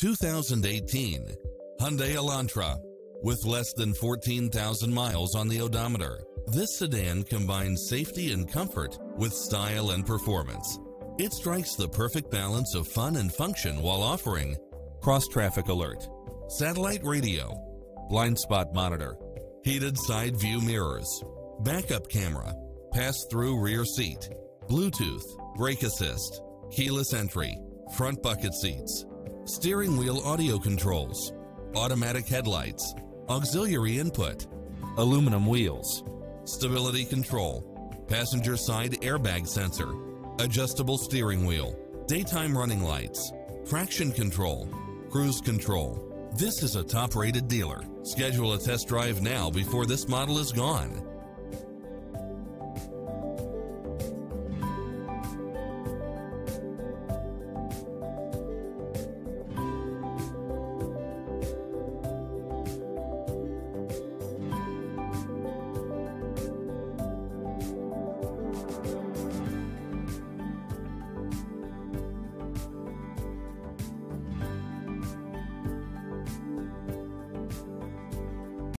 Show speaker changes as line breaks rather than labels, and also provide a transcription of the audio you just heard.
2018 Hyundai Elantra. With less than 14,000 miles on the odometer, this sedan combines safety and comfort with style and performance. It strikes the perfect balance of fun and function while offering cross traffic alert, satellite radio, blind spot monitor, heated side view mirrors, backup camera, pass through rear seat, Bluetooth, brake assist, keyless entry, front bucket seats, steering wheel audio controls, automatic headlights, auxiliary input, aluminum wheels, stability control, passenger side airbag sensor, adjustable steering wheel, daytime running lights, traction control, cruise control. This is a top rated dealer. Schedule a test drive now before this model is gone.